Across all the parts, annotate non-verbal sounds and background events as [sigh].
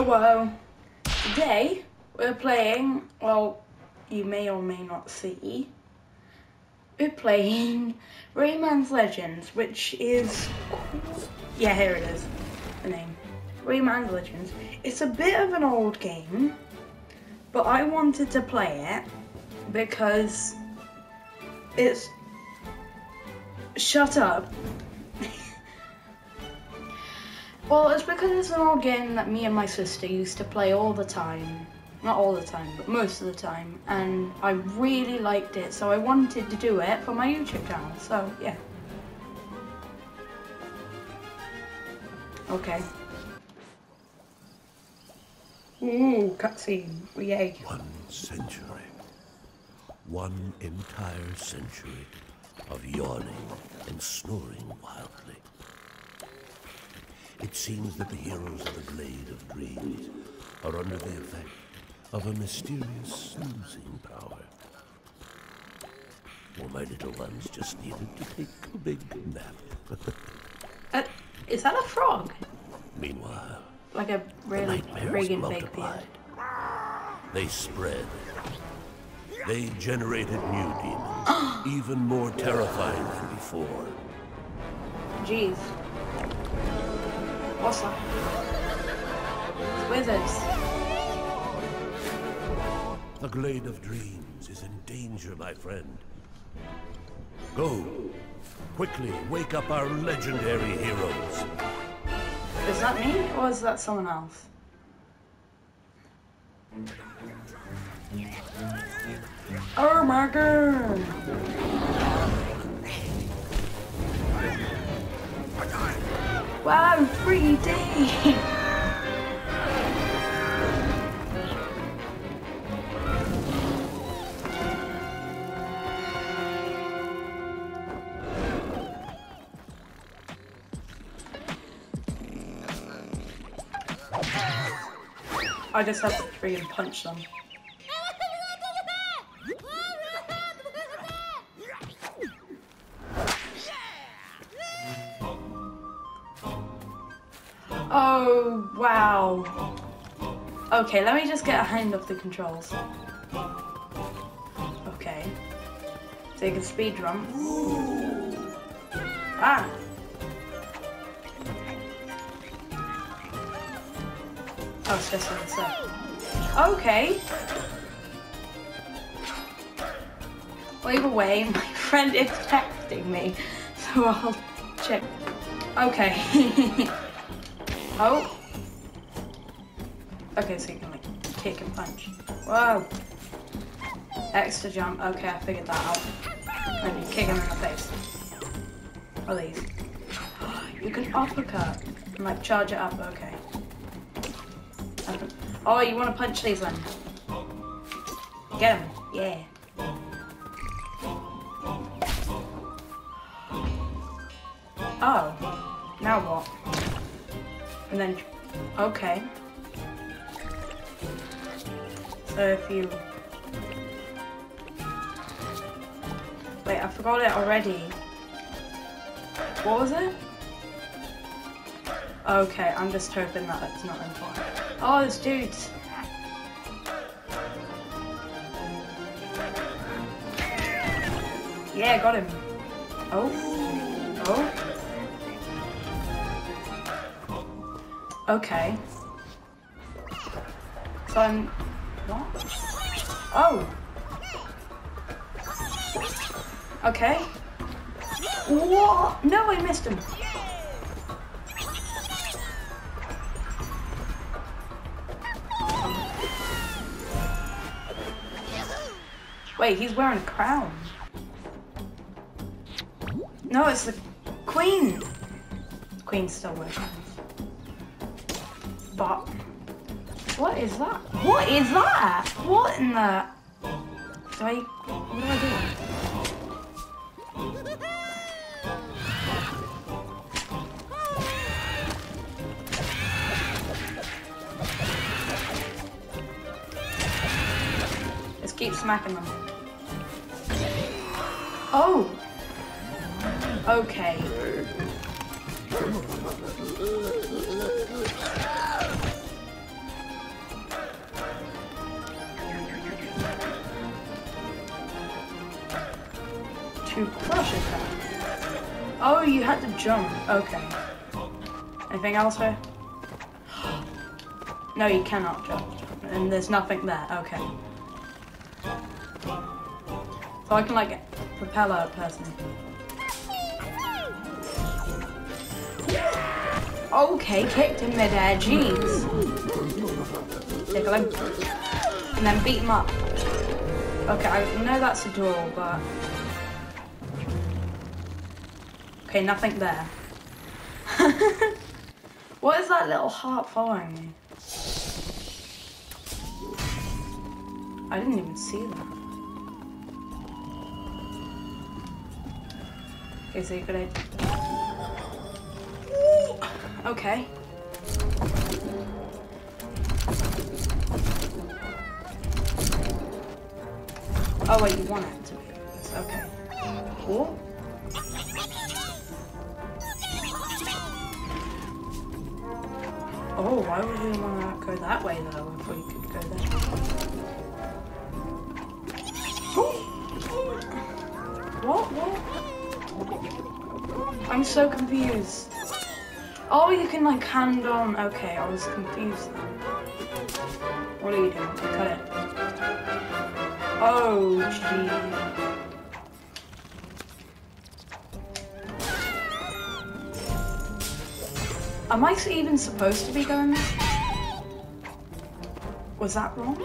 Oh, Hello. Today we're playing. Well, you may or may not see. We're playing [laughs] Rayman's Legends, which is yeah, here it is. The name Rayman's Legends. It's a bit of an old game, but I wanted to play it because it's shut up. Well, it's because it's an old game that me and my sister used to play all the time. Not all the time, but most of the time. And I really liked it, so I wanted to do it for my YouTube channel. So, yeah. Okay. Ooh, cutscene. Yay. One century. One entire century of yawning and snoring wildly. It seems that the heroes of the Glade of Dreams are under the effect of a mysterious snoozing power. Well, my little ones just needed to take a big nap. [laughs] Uh, is that a frog? Meanwhile, Like a really friggin' multiplied. They spread. They generated new demons, [gasps] even more terrifying than before. Jeez. What's that? Wizards. The Glade of Dreams is in danger, my friend. Go. Quickly, wake up our legendary heroes. Is that me or is that someone else? Oh my god! Wow, 3D! I just have to freaking punch them. Oh, wow. Okay, let me just get a hand of the controls. Okay. So you can speed run. Ah! Oh, it's just what it. Okay. Well, either way, [laughs] my friend is texting me, so I'll check. Okay. [laughs] oh. Okay, so you can like kick and punch. Whoa. Extra jump. Okay, I figured that out. And you kick him in the face. Release. [gasps] You can uppercut and like charge it up. Okay. Oh, you want to punch these then? Get him. Yeah. Oh. Now what? And then, okay. So if you... Wait, I forgot it already. What was it? Okay, I'm just hoping that it's not important. Oh, this dude's. Yeah, got him. Oh. Oh. Okay. So I'm. What? Oh. Okay. What? No, I missed him. Wait, he's wearing a crown. No, it's the queen. The queen's still wearing crowns. But what is that? What is that? What in the? Do I? What do I do? Just keep smacking them. Oh! Okay. Oh, you had to jump. Okay. Anything else here? [gasps] No, you cannot jump. And there's nothing there. Okay. So I can like propel a person. Okay, kicked in midair. Jeez. Tickle him. And then beat him up. Okay, I know that's a door, but... Okay, nothing there. [laughs] what is that little heart following me? I didn't even see that. Okay, so you could Okay. Oh wait, you want it to be. Okay. Cool. Oh, why would we want to go that way though if we could go there? What? What? I'm so confused. Oh, you can like hand on. Okay, I was confused then. What are you doing? Cut it. Oh, gee. Am I even supposed to be going? Was that wrong?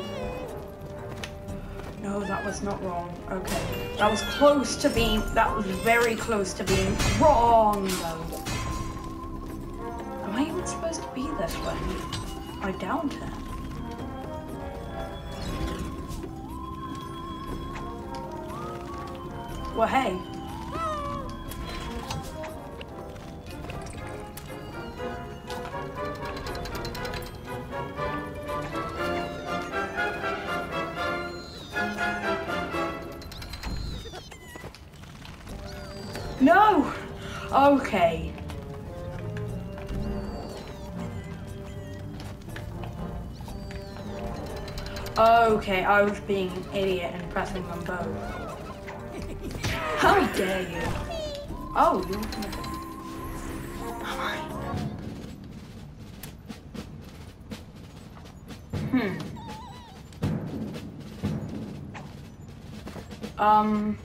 No, that was not wrong. Okay. That was close to being, that was very close to being wrong though. Am I even supposed to be this way? I doubt it. Well, hey. Okay. Okay, I was being an idiot and pressing them both. How dare you? Oh, you Hmm. Um.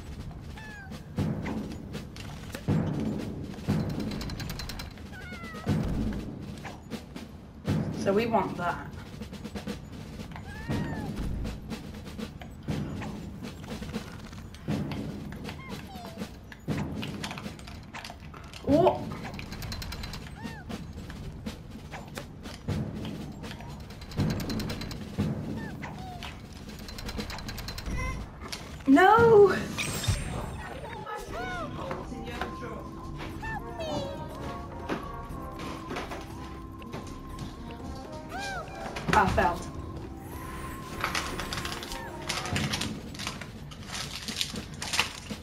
We want that.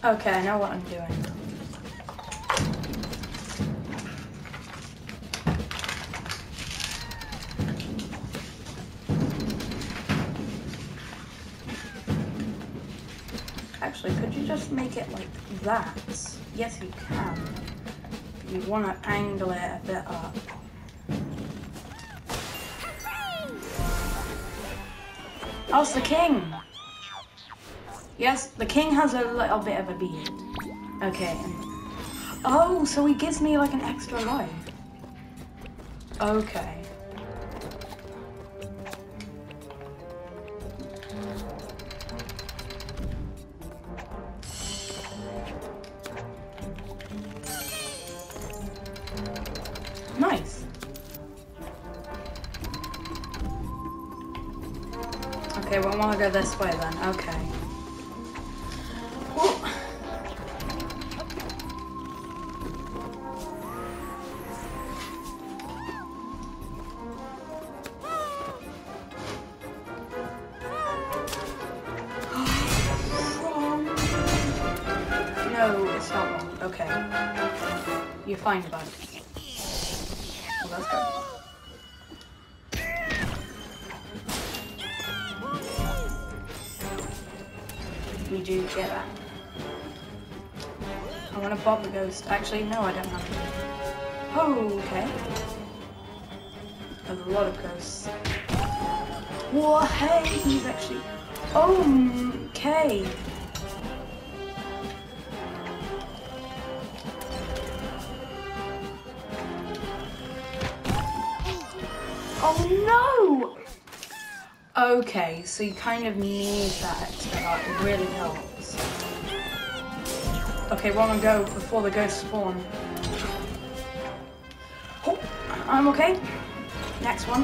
Okay, I know what I'm doing. Actually, could you just make it like that? Yes, you can. You want to angle it a bit up. Oh, it's the king! Yes, the king has a little bit of a beard. Okay. Oh, so he gives me like an extra life. Okay. Nice. Okay, I want to go this way No, it's not. Okay. You're fine about. Well, that's good. We do get that. I want to bob the ghost. Actually, no, I don't have to. Oh, okay. There's a lot of ghosts. Whoa, hey, he's actually... Oh, okay. Okay, so you kind of need that extra heart. It really helps. Okay, we're on go before the ghosts spawn. Oh, I'm okay. Next one.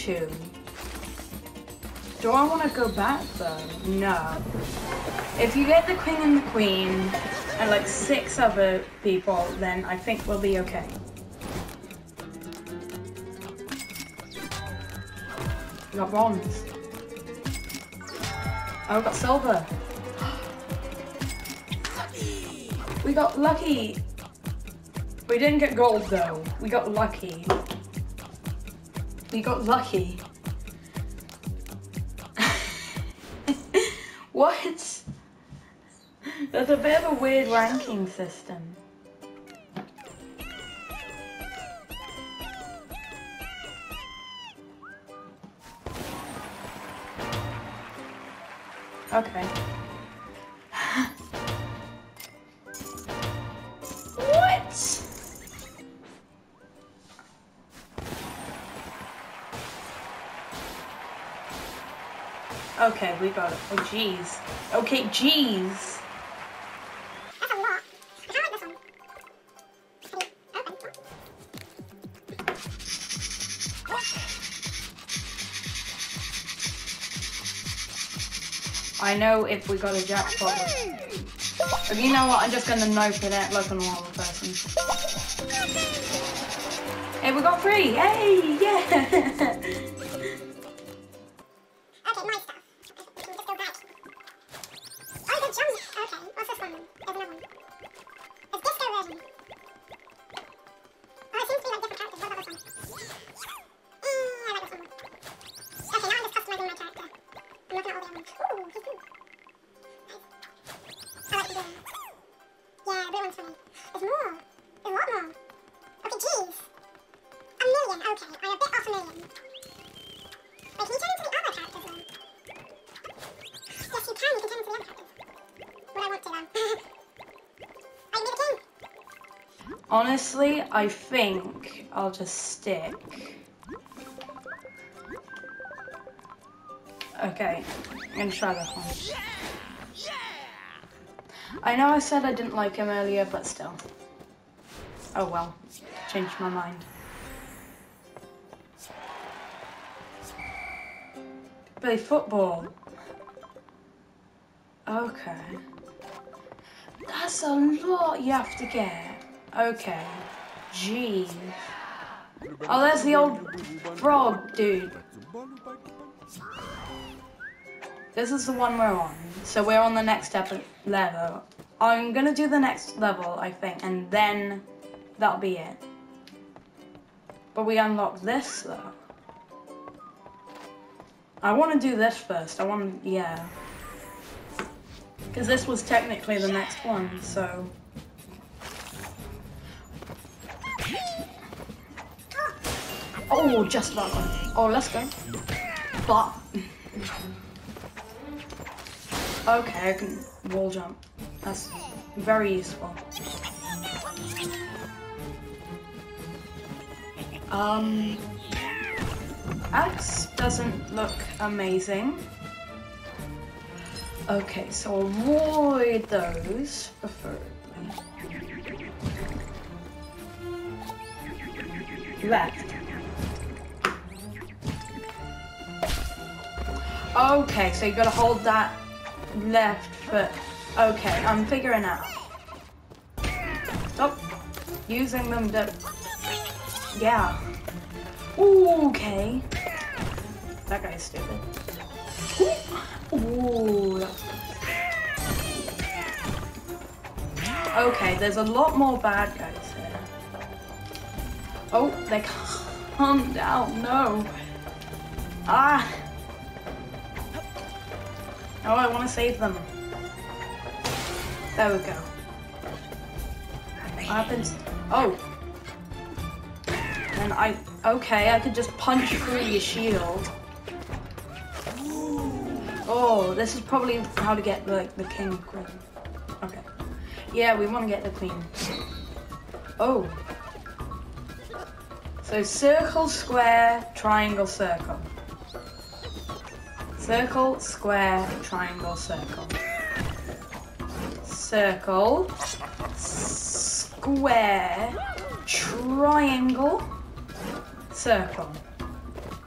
Do I want to go back though? No. If you get the king and the queen and like six other people, then I think we'll be okay. We got bronze. Oh, we got silver. [gasps] We got lucky. We didn't get gold though. We got lucky. We got lucky. [laughs] what? That's a bit of a weird ranking system. Okay. Okay, we got it. Oh, jeez. Okay, jeez. That's a lot. I like this one. I know if we got a jackpot. But you know what? I'm just gonna know for that like a normal person. Hey, we got three! Hey, yeah! [laughs] Honestly, I think I'll just stick. Okay, I'm gonna try that one. I know I said I didn't like him earlier, but still. Oh well, changed my mind. Play football. Okay. That's a lot you have to get. Okay. Gee. Oh, there's the old frog dude. This is the one we're on. So we're on the next level. I'm gonna do the next level, I think, and then that'll be it. But we unlock this though. I want to do this first. I want to, yeah. Because this was technically the next one, so. Oh, just about it. Oh, let's go. But. Okay, I can wall jump. That's very useful. Um. Axe doesn't look amazing. Okay, so avoid those, preferably. Left. Okay, so you gotta hold that left foot. Okay, I'm figuring out. Stop using them to. Yeah. Okay. That guy's stupid. Ooh. Okay, there's a lot more bad guys here. Oh, they [laughs] calm down. No. Ah. Oh, I want to save them. There we go. What happens? Oh. And I, okay, I could just punch through your shield. Oh, this is probably how to get the, the king queen. Okay. Yeah, we want to get the queen. Oh. So circle, square, triangle, circle. Circle, square, triangle, circle. Circle, square, triangle, circle.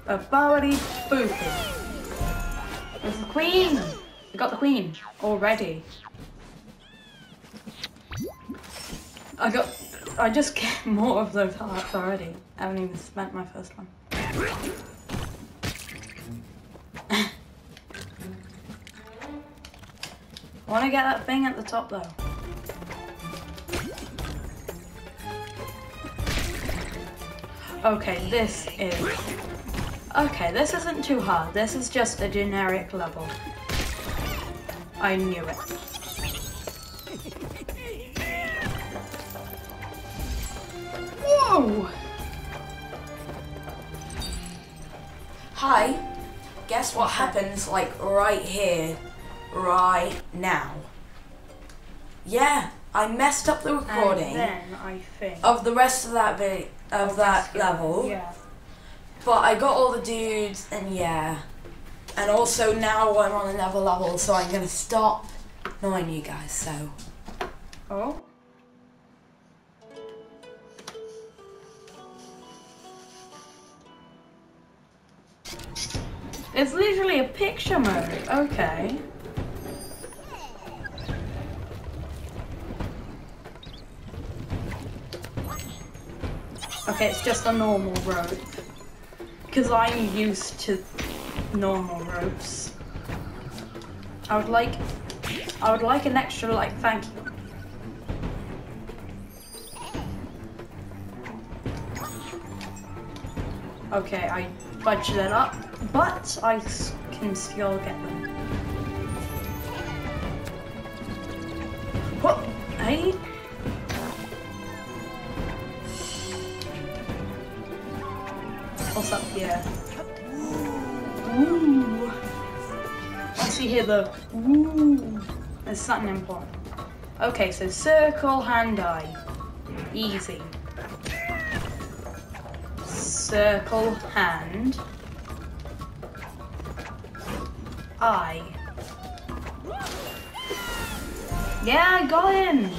A bowie boopy. There's the queen! We got the queen already. I got. I just [laughs] get more of those hearts already. I haven't even spent my first one. Want to get that thing at the top though. Okay, this is. Okay, this isn't too hard. This is just a generic level. I knew it. Whoa! Hi. Guess what happens like right here, right now? Yeah, I messed up the recording then I think. of the rest of that video of that level. Yeah. But I got all the dudes, and yeah. And also now I'm on another level, so I'm gonna stop annoying you guys. So Oh. it's literally a picture mode. Okay. Okay, it's just a normal rope. Because I'm used to normal ropes. I would like, I would like an extra like thank you. Okay, I budgeted that up, but I can still get them. What? Hey? Here the ooh. There's something important. Okay, so circle, hand, eye. Easy. Circle, hand. Eye. Yeah, I got him!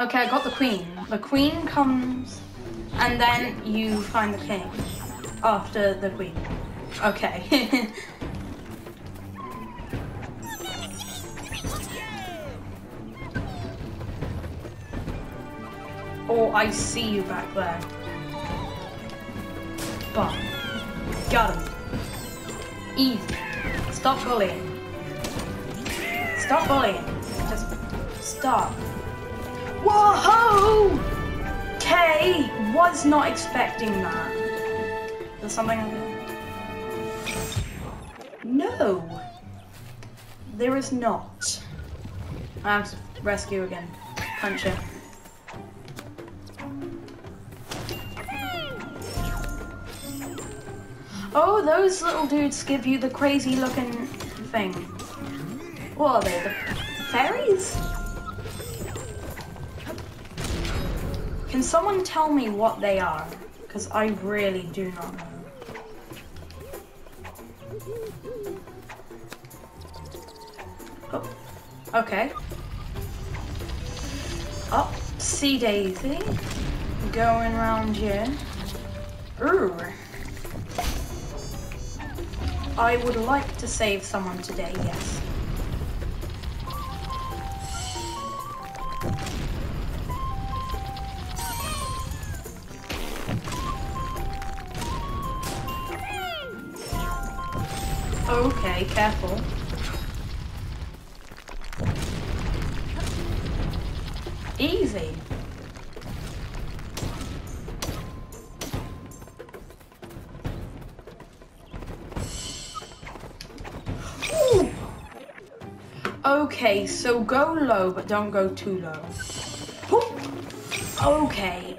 Okay, I got the queen. The queen comes, and then you find the king after the queen. Okay. [laughs] oh, I see you back there. Bomb. Got him. Easy. Stop bullying. Stop bullying. Just stop. Whoa! Kay was not expecting that. There's something. No. There is not. I have to rescue again. Punch it. Those little dudes give you the crazy looking thing. What are they? The fairies? Can someone tell me what they are? Because I really do not know. Oh, okay. Oh, Up, sea daisy. Going around here. Ooh. I would like to save someone today, yes. Okay, careful. Okay, so go low, but don't go too low. Okay.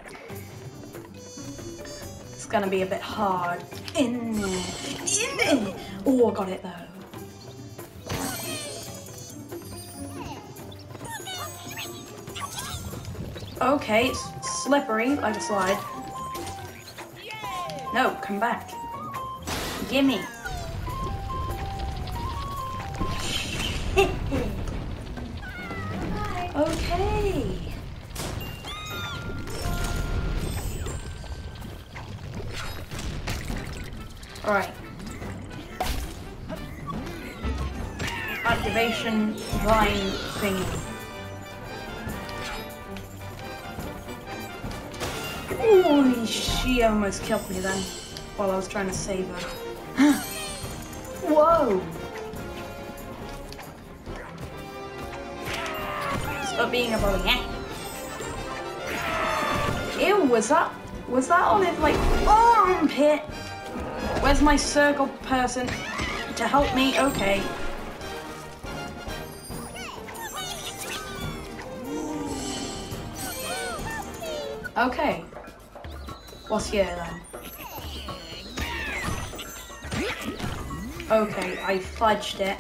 It's gonna be a bit hard. In there. In there. Oh, I got it though. Okay, it's slippery like a slide. No, come back. Gimme. Thingy. Holy she almost killed me then while I was trying to save her. [gasps] Whoa! Stop being a bully, eh? Ew, was that was that on his like armpit? Where's my circle person to help me? Okay. Okay. What's here then? Okay, I fudged it.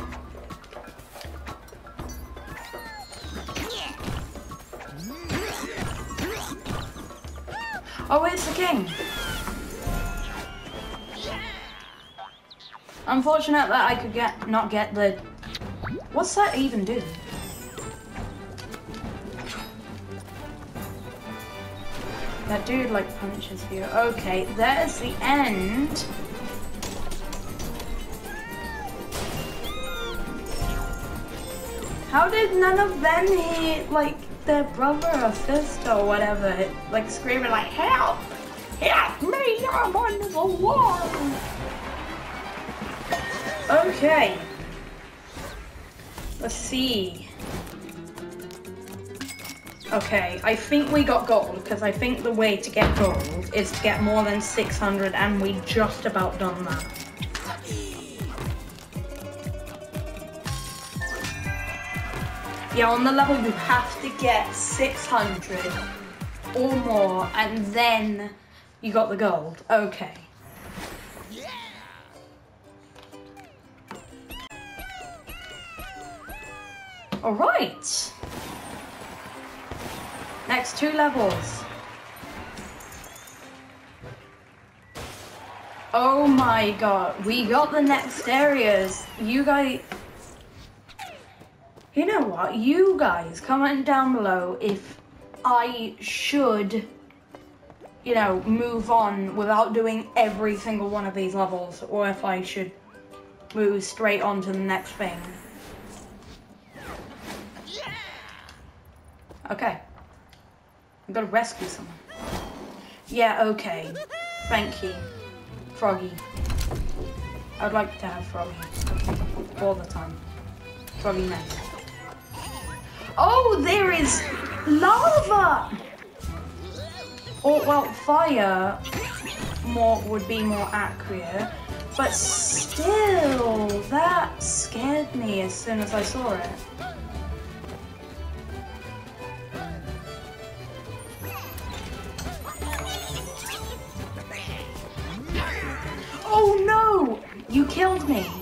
Oh, it's the king. Unfortunate that I could get not get the. What's that even do? That dude like punches you. Okay, there's the end. How did none of them hit like their brother or sister or whatever like screaming like help! Help me! I'm on the wall! Okay. Let's see. Okay, I think we got gold because I think the way to get gold is to get more than 600 and we just about done that. Yeah, on the level you have to get 600 or more and then you got the gold. Okay. All right. Next two levels. Oh my god, we got the next areas. You guys... You know what? You guys comment down below if I should, you know, move on without doing every single one of these levels, or if I should move straight on to the next thing. Okay. I'm gonna rescue someone. Yeah, okay. Thank you. Froggy. I'd like to have Froggy. All the time. Froggy nice. Oh, there is lava! Or, well, fire more would be more accurate. But still, that scared me as soon as I saw it. Killed me!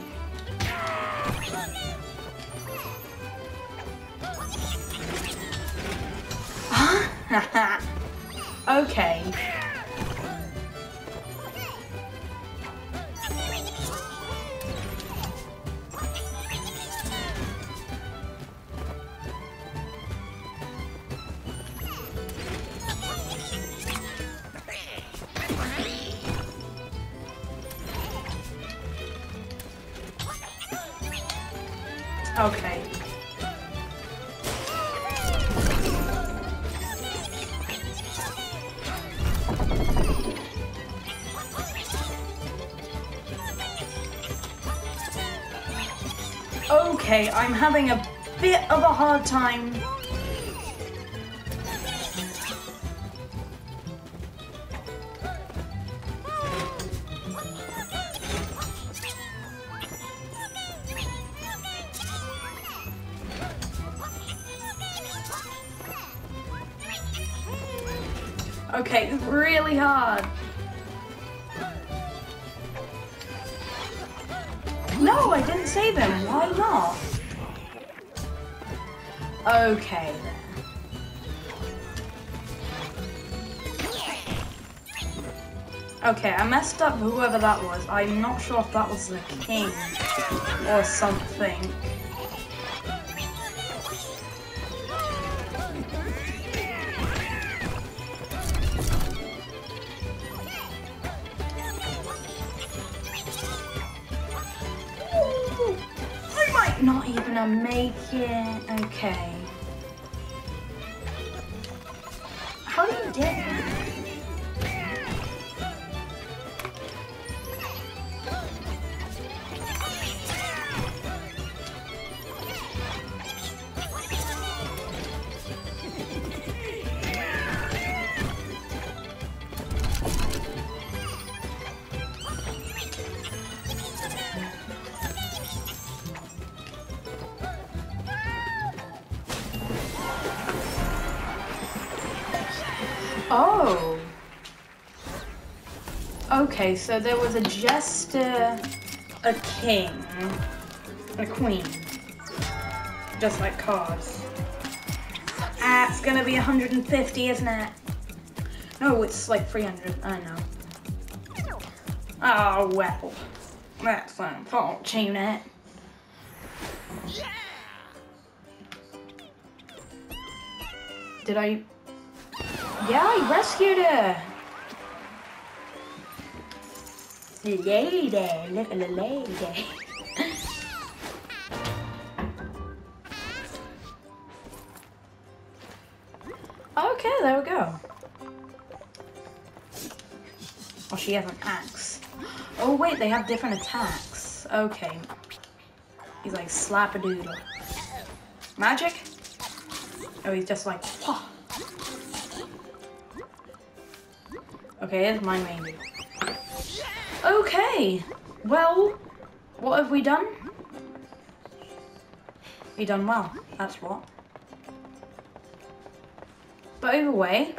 Okay, I'm having a bit of a hard time. Whoever that was. I'm not sure if that was the king or something. Ooh, I might not even make it. Okay. How do you get Okay, so there was a jester, a king, a queen. Just like cards. Ah, it's gonna be 150, isn't it? No, it's like 300. I know. Oh, well. That's unfortunate. Did I yeah, I rescued her. The lady, look at the lady. [laughs] okay, there we go. Oh, she has an axe. Oh wait, they have different attacks. Okay. He's like slap a doodle. Magic? Oh, he's just like, Wah. Okay, here's my main. Okay, well, what have we done? We done well, that's what. But either way,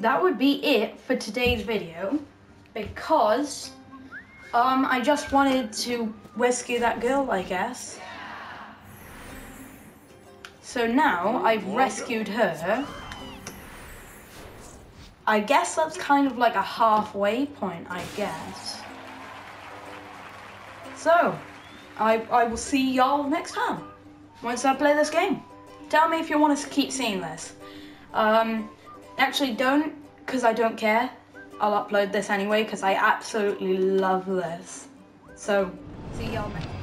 that would be it for today's video because um, I just wanted to rescue that girl, I guess. So now I've rescued her. I guess that's kind of like a halfway point, I guess. So, I, I will see y'all next time once I play this game. Tell me if you want to keep seeing this. Um, actually don't, because I don't care. I'll upload this anyway, because I absolutely love this. So, see y'all next